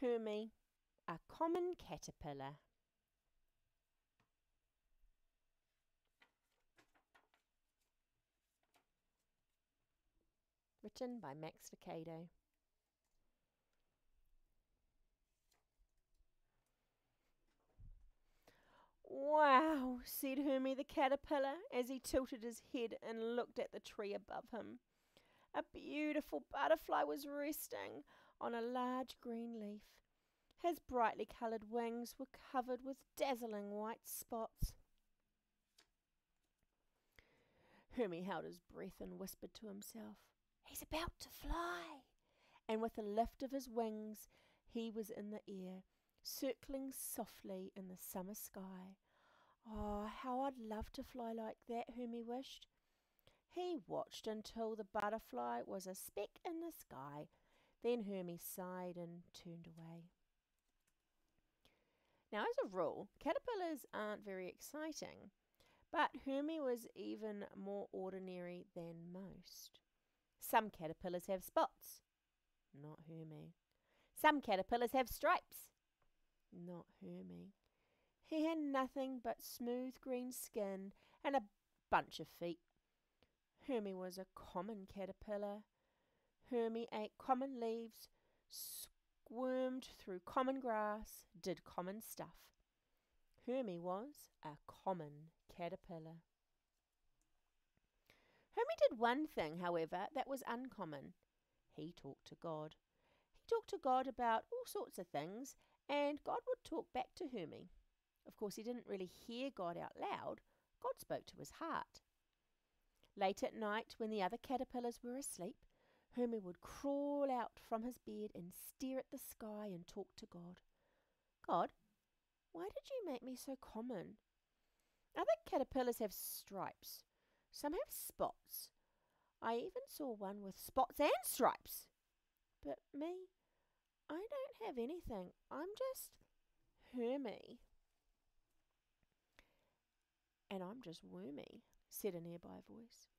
Hermie, a common caterpillar. Written by Max Lucado. Wow, said Hermie the caterpillar as he tilted his head and looked at the tree above him. A beautiful butterfly was resting on a large green leaf. His brightly coloured wings were covered with dazzling white spots. Hermie held his breath and whispered to himself, He's about to fly. And with a lift of his wings, he was in the air, circling softly in the summer sky. Oh, how I'd love to fly like that, Hermie wished. He watched until the butterfly was a speck in the sky. Then Hermie sighed and turned away. Now, as a rule, caterpillars aren't very exciting, but Hermie was even more ordinary than most. Some caterpillars have spots. Not Hermie. Some caterpillars have stripes. Not Hermie. He had nothing but smooth green skin and a bunch of feet. Hermie was a common caterpillar. Hermie ate common leaves, squirmed through common grass, did common stuff. Hermie was a common caterpillar. Hermie did one thing, however, that was uncommon. He talked to God. He talked to God about all sorts of things, and God would talk back to Hermie. Of course, he didn't really hear God out loud. God spoke to his heart. Late at night, when the other caterpillars were asleep, Hermie would crawl out from his bed and stare at the sky and talk to God. God, why did you make me so common? Other caterpillars have stripes. Some have spots. I even saw one with spots and stripes. But me, I don't have anything. I'm just Hermie. And I'm just wormy, said a nearby voice.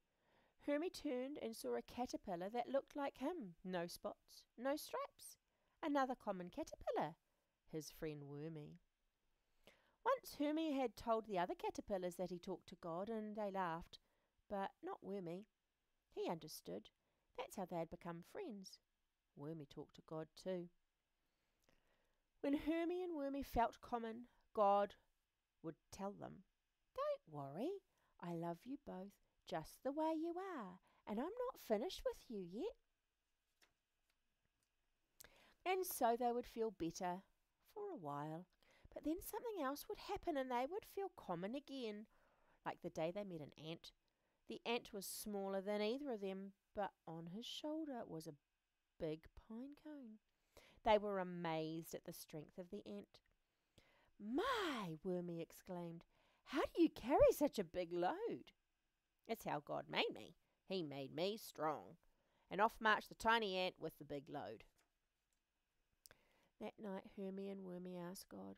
Hermie turned and saw a caterpillar that looked like him. No spots, no stripes. Another common caterpillar, his friend Wormy. Once Hermie had told the other caterpillars that he talked to God, and they laughed, but not Wormy. He understood. That's how they had become friends. Wormy talked to God too. When Hermie and Wormy felt common, God would tell them, Don't worry, I love you both just the way you are, and I'm not finished with you yet. And so they would feel better for a while, but then something else would happen and they would feel common again, like the day they met an ant. The ant was smaller than either of them, but on his shoulder was a big pine cone. They were amazed at the strength of the ant. My, Wormy exclaimed, how do you carry such a big load? It's how God made me. He made me strong. And off marched the tiny ant with the big load. That night, Hermie and Wormy asked God,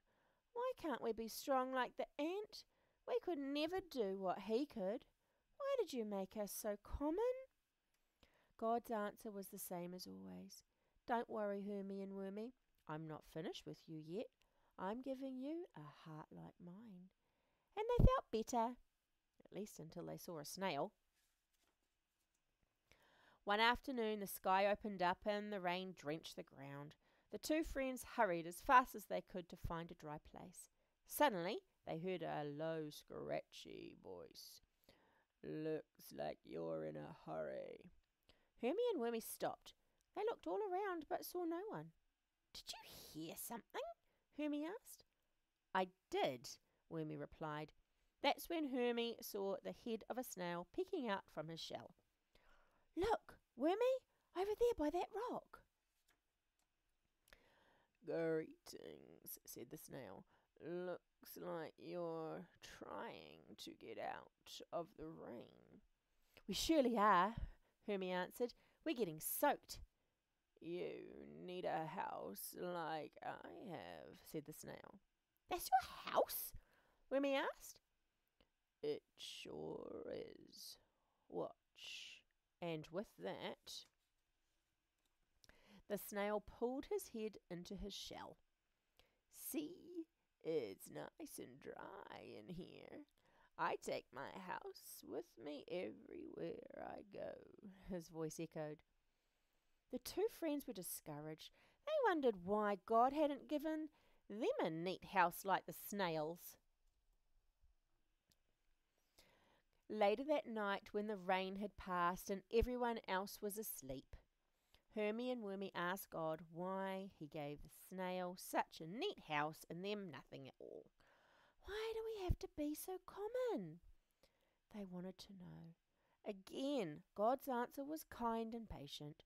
Why can't we be strong like the ant? We could never do what he could. Why did you make us so common? God's answer was the same as always. Don't worry, Hermie and Wormy. I'm not finished with you yet. I'm giving you a heart like mine. And they felt better at least until they saw a snail. One afternoon, the sky opened up and the rain drenched the ground. The two friends hurried as fast as they could to find a dry place. Suddenly, they heard a low, scratchy voice. Looks like you're in a hurry. Hermie and Wormy stopped. They looked all around but saw no one. Did you hear something? Hermie asked. I did, Wormy replied. That's when Hermie saw the head of a snail peeking out from his shell. Look, Wormy, over there by that rock. Greetings, said the snail. Looks like you're trying to get out of the rain. We surely are, Hermie answered. We're getting soaked. You need a house like I have, said the snail. That's your house? Wormy asked. It sure is. Watch. And with that, The snail pulled his head into his shell. See, it's nice and dry in here. I take my house with me everywhere I go, his voice echoed. The two friends were discouraged. They wondered why God hadn't given them a neat house like the snails. Later that night, when the rain had passed and everyone else was asleep, Hermie and Wormy asked God why he gave the snail such a neat house and them nothing at all. Why do we have to be so common? They wanted to know. Again, God's answer was kind and patient.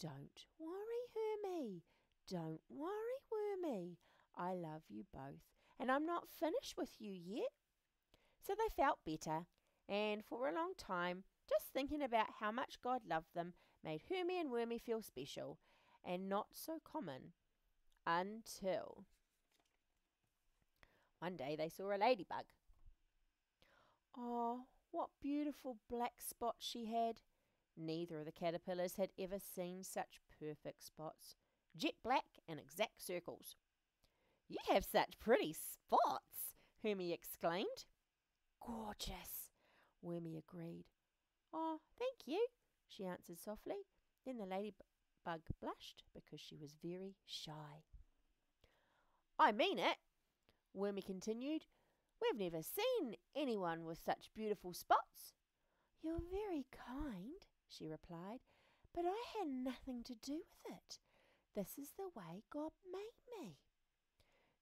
Don't worry, Hermie. Don't worry, Wormy. I love you both, and I'm not finished with you yet. So they felt better, and for a long time, just thinking about how much God loved them made Hermie and Wormy feel special and not so common until one day they saw a ladybug. Oh, what beautiful black spots she had! Neither of the caterpillars had ever seen such perfect spots jet black and exact circles. You have such pretty spots, Hermie exclaimed. Gorgeous, Wormy agreed. Oh, thank you, she answered softly. Then the ladybug blushed because she was very shy. I mean it, Wormy continued. We've never seen anyone with such beautiful spots. You're very kind, she replied, but I had nothing to do with it. This is the way God made me.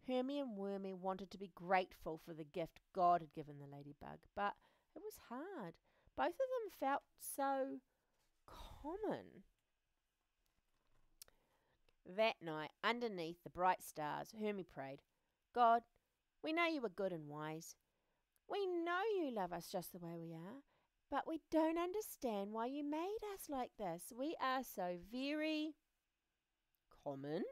Hermie and Wormy wanted to be grateful for the gift God had given the ladybug, but it was hard. Both of them felt so common. That night, underneath the bright stars, Hermie prayed, God, we know you are good and wise. We know you love us just the way we are, but we don't understand why you made us like this. We are so very common.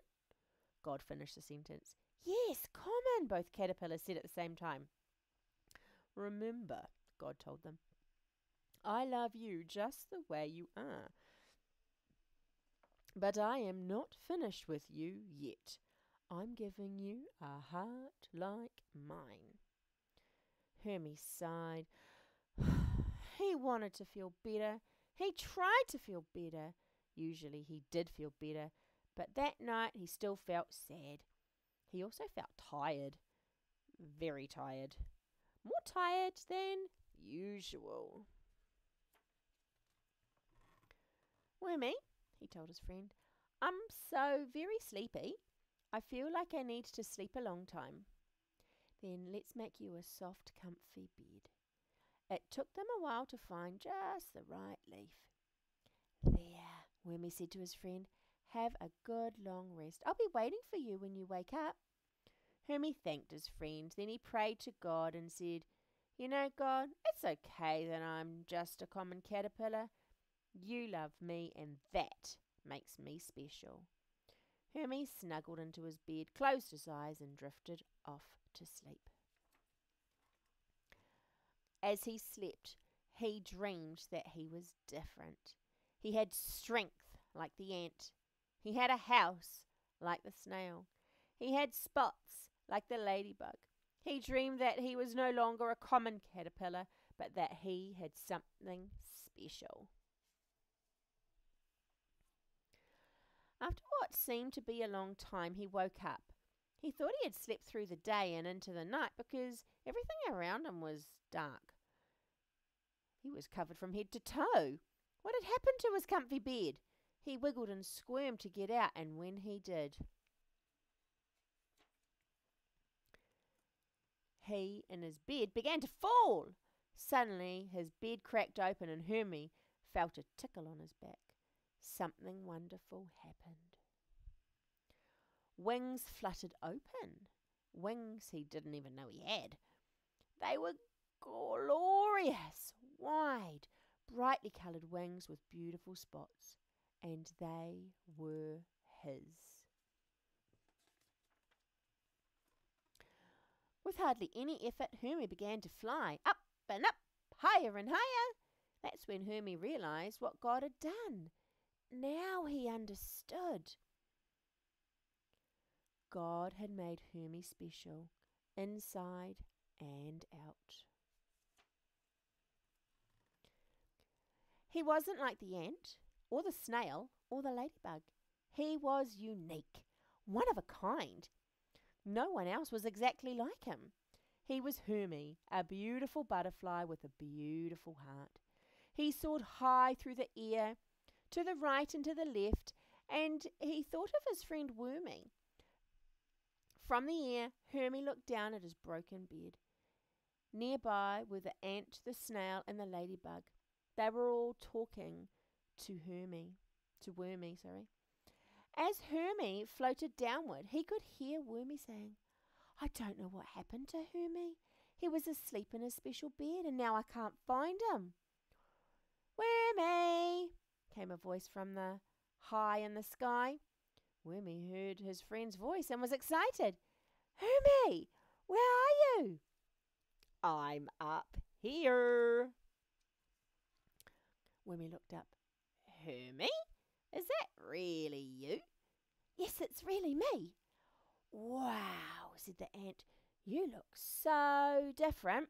God finished the sentence. Yes, common, both caterpillars said at the same time. Remember, God told them, I love you just the way you are. But I am not finished with you yet. I'm giving you a heart like mine. Hermes sighed. he wanted to feel better. He tried to feel better. Usually he did feel better, but that night he still felt sad. He also felt tired. Very tired. More tired than usual. Wormy, he told his friend, I'm so very sleepy. I feel like I need to sleep a long time. Then let's make you a soft, comfy bed. It took them a while to find just the right leaf. There, Wormy said to his friend, have a good long rest. I'll be waiting for you when you wake up. Hermie thanked his friend. Then he prayed to God and said, You know, God, it's okay that I'm just a common caterpillar. You love me, and that makes me special. Hermie snuggled into his bed, closed his eyes, and drifted off to sleep. As he slept, he dreamed that he was different. He had strength like the ant. He had a house like the snail. He had spots like the ladybug. He dreamed that he was no longer a common caterpillar, but that he had something special. After what seemed to be a long time, he woke up. He thought he had slept through the day and into the night because everything around him was dark. He was covered from head to toe. What had happened to his comfy bed? He wiggled and squirmed to get out, and when he did, he in his bed began to fall. Suddenly, his bed cracked open, and Hermie felt a tickle on his back something wonderful happened. Wings fluttered open, wings he didn't even know he had. They were glorious, wide, brightly coloured wings with beautiful spots, and they were his. With hardly any effort, Hermie began to fly up and up, higher and higher. That's when Hermie realised what God had done. now he understood. God had made Hermie special, inside and out. He wasn't like the ant, or the snail, or the ladybug. He was unique, one of a kind. No one else was exactly like him. He was Hermie, a beautiful butterfly with a beautiful heart. He soared high through the air, to the right and to the left, and he thought of his friend Wormy. From the air, Hermie looked down at his broken bed. Nearby were the ant, the snail, and the ladybug. They were all talking to Hermie, to Wormy, sorry. As Hermie floated downward, he could hear Wormy saying, I don't know what happened to Hermie. He was asleep in his special bed, and now I can't find him. Wormy! came a voice from the high in the sky. Wormy heard his friend's voice and was excited. Hermie, where are you? I'm up here. Wormy looked up. Hermie? Is that really you? Yes, it's really me. Wow, said the ant. You look so different.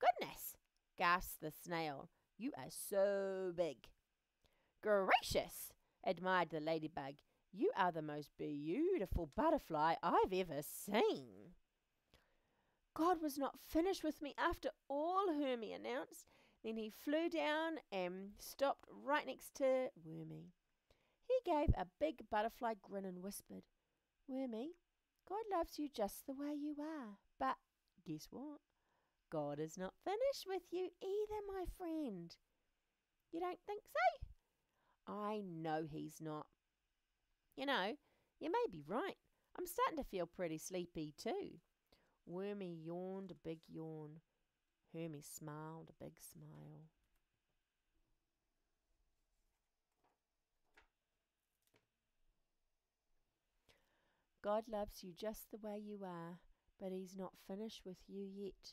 Goodness, gasped the snail. You are so big. Gracious, admired the ladybug. You are the most beautiful butterfly I've ever seen. God was not finished with me after all, Hermie announced. Then he flew down and stopped right next to Wormy. He gave a big butterfly grin and whispered, Wormy, God loves you just the way you are. But guess what? God is not finished with you either, my friend. You don't think so? I know he's not. You know, you may be right. I'm starting to feel pretty sleepy too. Wormy yawned a big yawn. Hermie smiled a big smile. God loves you just the way you are, but He's not finished with you yet.